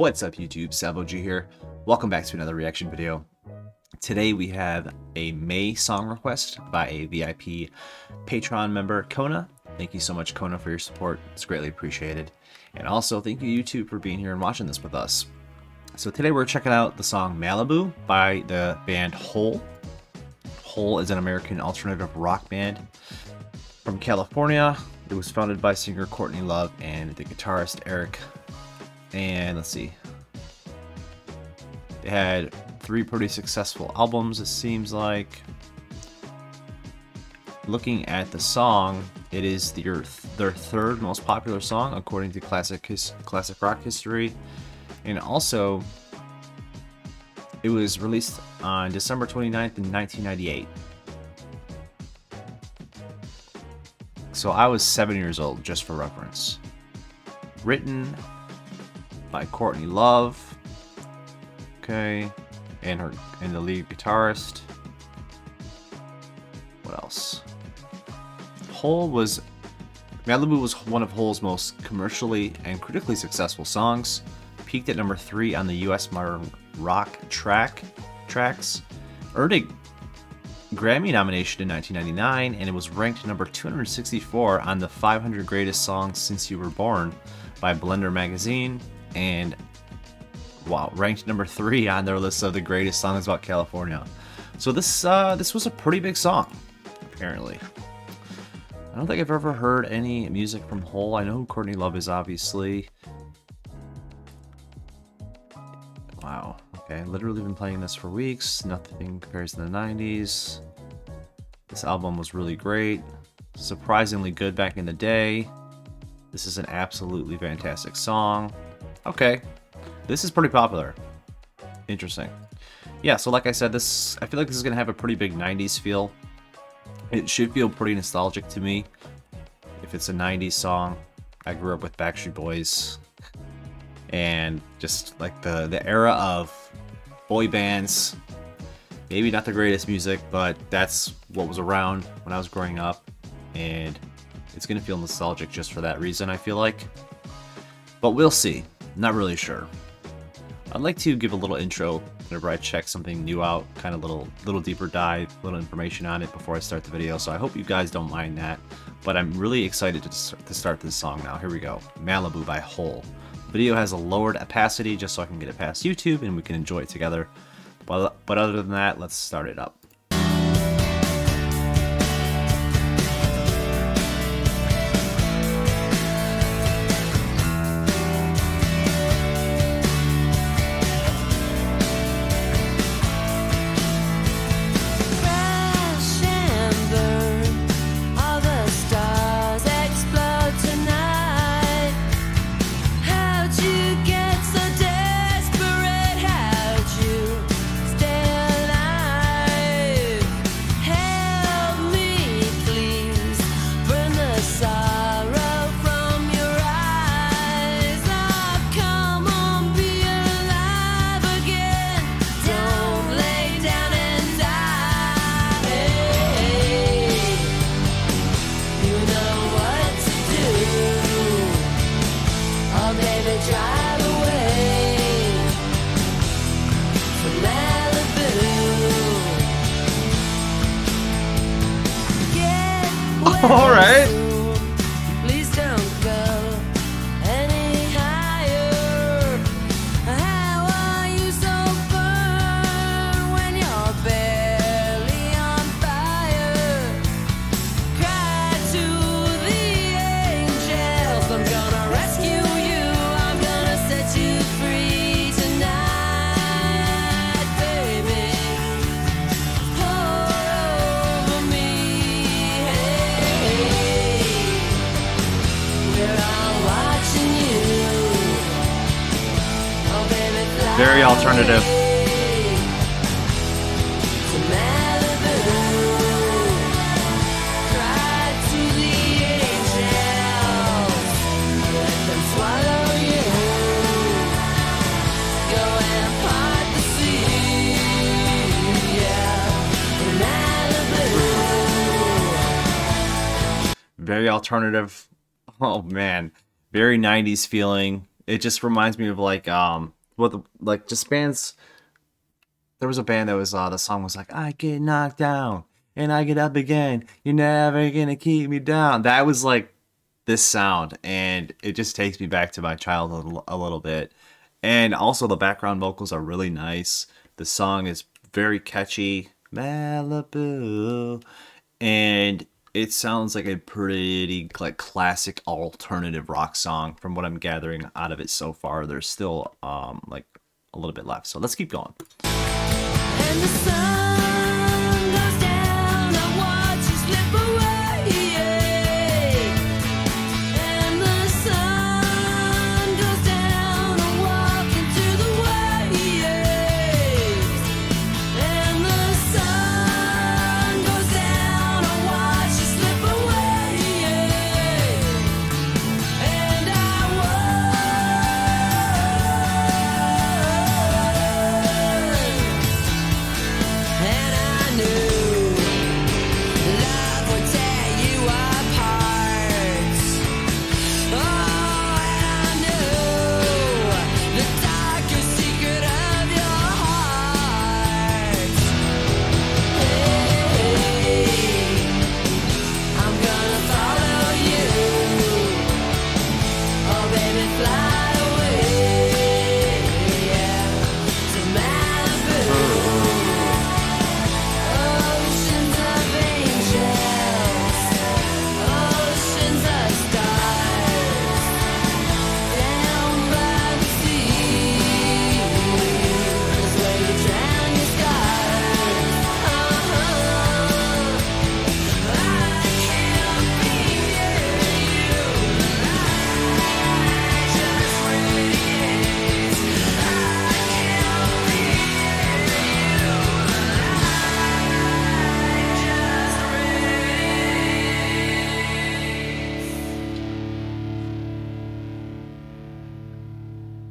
What's up YouTube, SalvoG here. Welcome back to another reaction video. Today we have a May song request by a VIP Patreon member, Kona. Thank you so much, Kona, for your support. It's greatly appreciated. And also, thank you, YouTube, for being here and watching this with us. So today we're checking out the song Malibu by the band Hole. Hole is an American alternative rock band from California. It was founded by singer Courtney Love and the guitarist Eric. And let's see. They had three pretty successful albums, it seems like. Looking at the song, it is their, their third most popular song according to classic his, classic rock history. And also, it was released on December 29th in 1998. So I was seven years old, just for reference. Written by Courtney Love. Okay, and her and the lead guitarist. What else? Hole was Malibu was one of Hole's most commercially and critically successful songs. Peaked at number three on the U.S. modern rock track tracks. Earned a Grammy nomination in 1999, and it was ranked number 264 on the 500 Greatest Songs Since You Were Born by Blender Magazine, and wow, ranked number three on their list of the greatest songs about California. So this uh, this was a pretty big song, apparently. I don't think I've ever heard any music from Hole. I know who Courtney Love is, obviously. Wow. Okay, literally been playing this for weeks. Nothing compares to the 90s. This album was really great. Surprisingly good back in the day. This is an absolutely fantastic song. Okay, this is pretty popular. Interesting. Yeah, so like I said, this I feel like this is going to have a pretty big 90s feel. It should feel pretty nostalgic to me. If it's a 90s song, I grew up with Backstreet Boys. And just like the, the era of boy bands. Maybe not the greatest music, but that's what was around when I was growing up. And it's going to feel nostalgic just for that reason, I feel like. But we'll see. Not really sure. I'd like to give a little intro whenever I check something new out, kind of little little deeper dive, little information on it before I start the video. So I hope you guys don't mind that. But I'm really excited to start, to start this song now. Here we go. Malibu by Hole. The video has a lowered opacity just so I can get it past YouTube and we can enjoy it together. But, but other than that, let's start it up. Alternative. Very alternative. Oh man, very 90s feeling It just reminds me of like um what the like just bands. There was a band that was uh the song was like I get knocked down and I get up again. You're never gonna keep me down. That was like this sound, and it just takes me back to my childhood a little bit. And also the background vocals are really nice. The song is very catchy. Malibu. And it sounds like a pretty like classic alternative rock song from what I'm gathering out of it so far. There's still um like a little bit left. So let's keep going.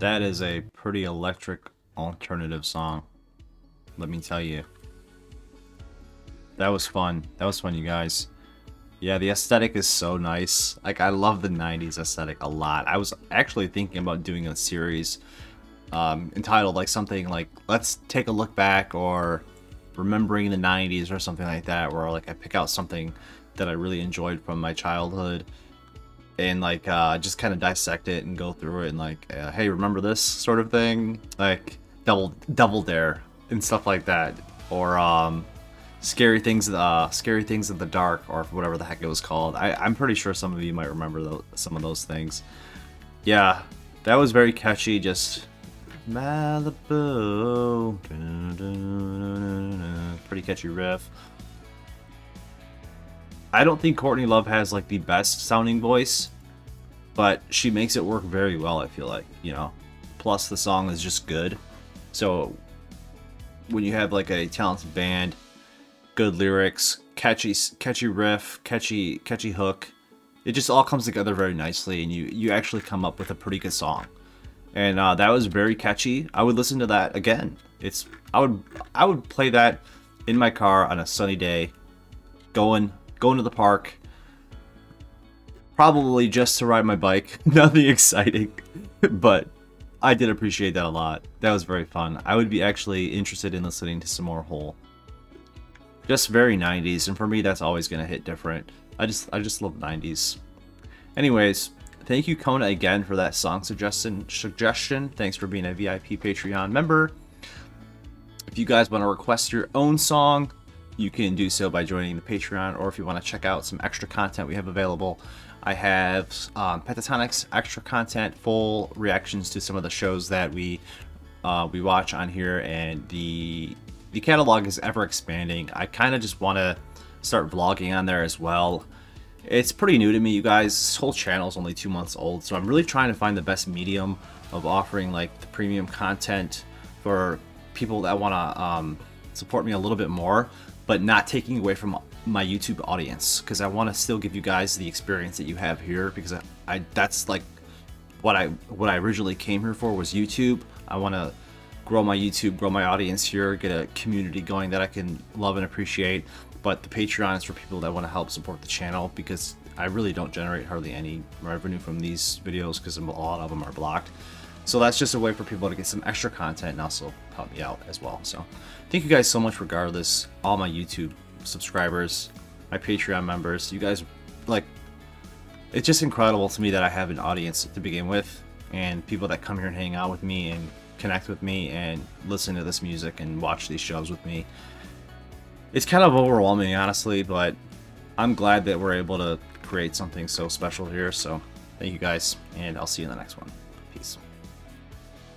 That is a pretty electric alternative song. Let me tell you. That was fun. That was fun, you guys. Yeah, the aesthetic is so nice. Like, I love the 90s aesthetic a lot. I was actually thinking about doing a series um, entitled, like, something like, Let's Take a Look Back or Remembering the 90s or something like that, where, like, I pick out something that I really enjoyed from my childhood and like uh, just kind of dissect it and go through it and like, uh, hey, remember this sort of thing, like double double dare and stuff like that, or um, scary things, uh, scary things in the dark, or whatever the heck it was called. I, I'm pretty sure some of you might remember the, some of those things. Yeah, that was very catchy. Just Malibu, pretty catchy riff. I don't think Courtney Love has like the best sounding voice, but she makes it work very well, I feel like, you know. Plus the song is just good. So when you have like a talented band, good lyrics, catchy catchy riff, catchy catchy hook, it just all comes together very nicely and you you actually come up with a pretty good song. And uh, that was very catchy. I would listen to that again. It's I would I would play that in my car on a sunny day, going going to the park. Probably just to ride my bike. Nothing exciting. but I did appreciate that a lot. That was very fun. I would be actually interested in listening to some more Hole. Just very 90s, and for me that's always gonna hit different. I just I just love 90s. Anyways, thank you Kona again for that song suggestion suggestion. Thanks for being a VIP Patreon member. If you guys want to request your own song, you can do so by joining the Patreon, or if you want to check out some extra content we have available, I have um, Pentatonix extra content, full reactions to some of the shows that we uh, we watch on here, and the the catalog is ever expanding. I kind of just want to start vlogging on there as well. It's pretty new to me, you guys. This whole channel is only two months old, so I'm really trying to find the best medium of offering like the premium content for people that want to um, support me a little bit more but not taking away from my YouTube audience because I want to still give you guys the experience that you have here because I, I that's like what I what I originally came here for was YouTube. I want to grow my YouTube, grow my audience here, get a community going that I can love and appreciate. But the Patreon is for people that want to help support the channel because I really don't generate hardly any revenue from these videos because a lot of them are blocked. So that's just a way for people to get some extra content and also help me out as well. So thank you guys so much regardless. All my YouTube subscribers, my Patreon members, you guys like it's just incredible to me that I have an audience to begin with and people that come here and hang out with me and connect with me and listen to this music and watch these shows with me. It's kind of overwhelming honestly, but I'm glad that we're able to create something so special here. So thank you guys and I'll see you in the next one. Peace.